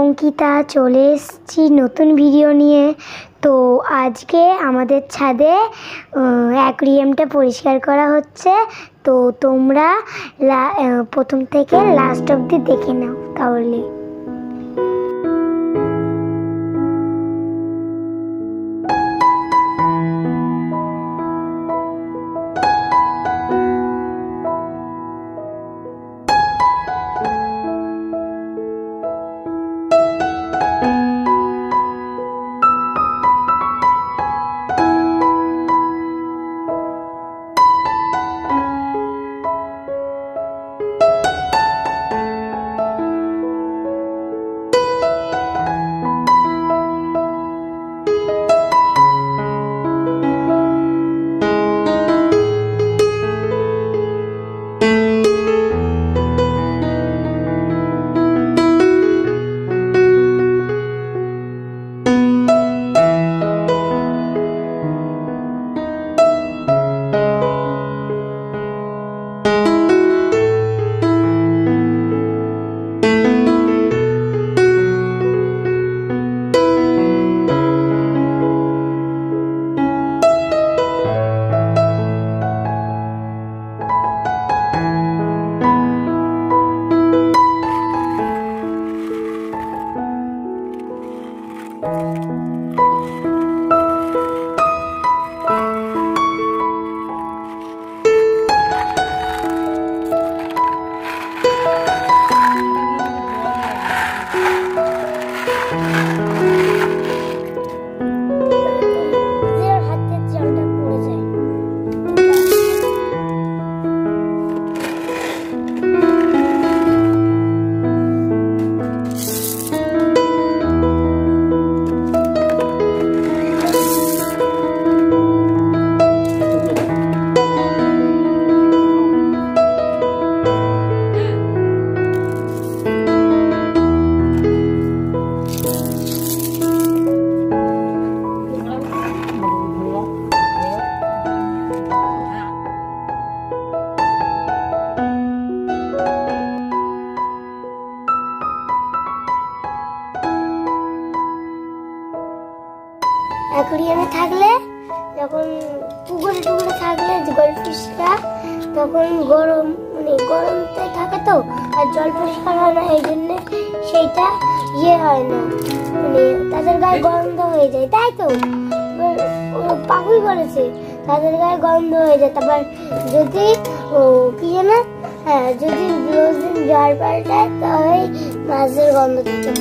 অঙ্কিতা, চলে এসেছি নতুন ভিডিও নিয়ে। তো আজকে আমাদের ছাদে অ্যাকুরিয়ামটা পরিষ্কার করা হচ্ছে। তো তোমরা প্রথম থেকে লাস্ট অবধি দেখে নাও তাহলে। গোল্ডফিশটা তখন গরম মানে গরমতে থাকে তো আর জল পরিষ্কার হয় না এই জন্যে সেইটা ইয়ে হয় না। মানে তাদের গায়ে গন্ধ হয়ে যায় তাই তো? পাকুই করেছে তাদের গায়ে গন্ধ হয়ে যায়। তারপর যদি ও কি জানে? হ্যাঁ যদি রোজ দিন জল পাল্টায় তাহলে মাছের গন্ধ থাকে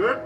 Dört.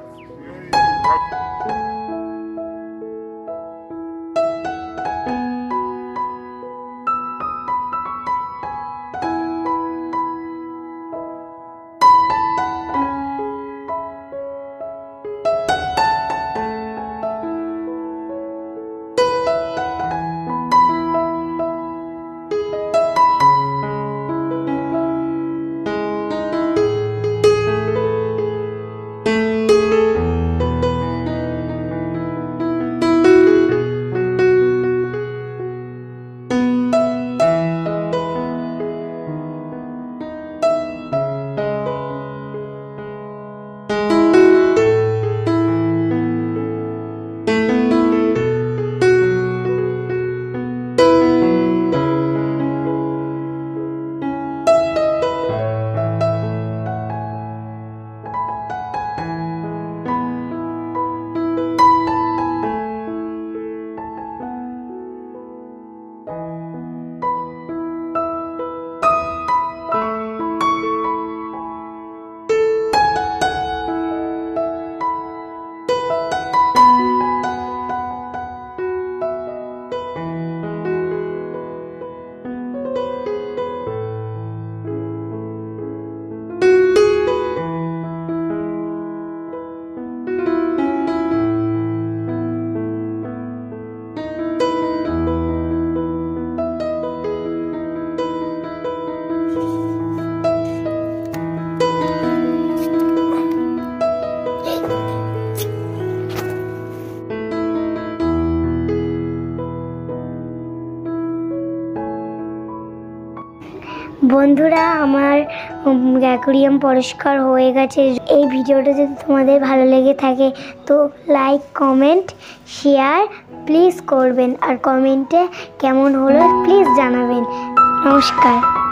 বন্ধুরা, আমার অ্যাকুরিয়াম পরিষ্কার হয়ে গেছে। এই ভিডিওটা যদি তোমাদের ভালো লেগে থাকে, তো লাইক কমেন্ট শেয়ার প্লিজ করবেন। আর কমেন্টে কেমন হলো প্লিজ জানাবেন। নমস্কার।